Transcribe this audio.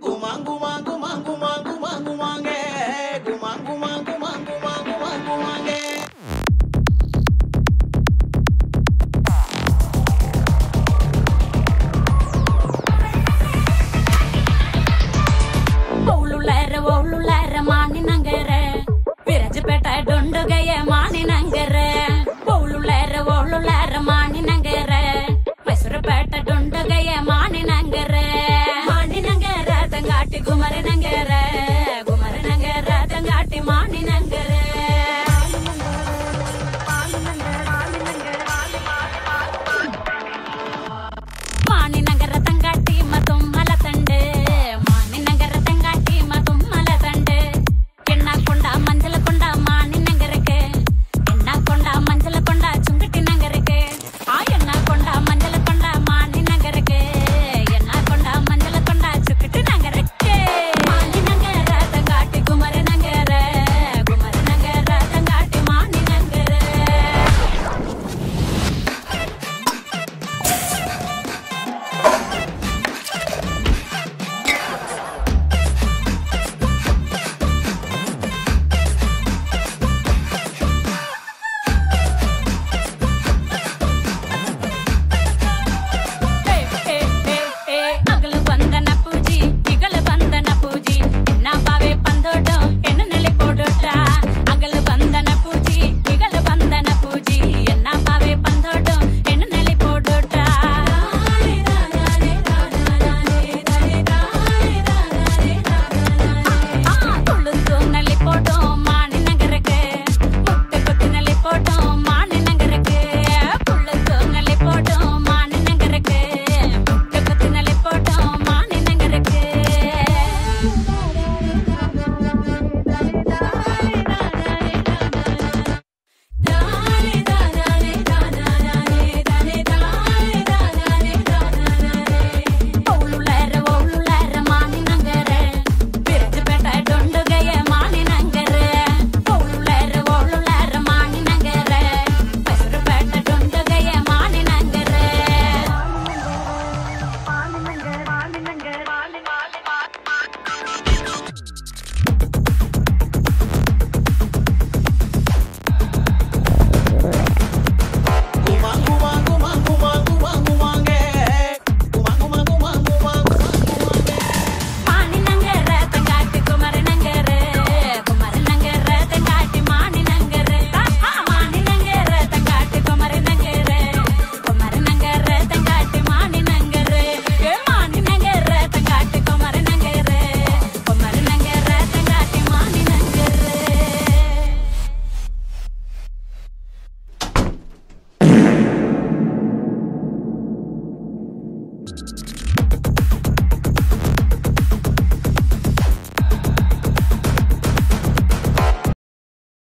Gumangu, mangu, mangu, mangu. குமரனங்கரை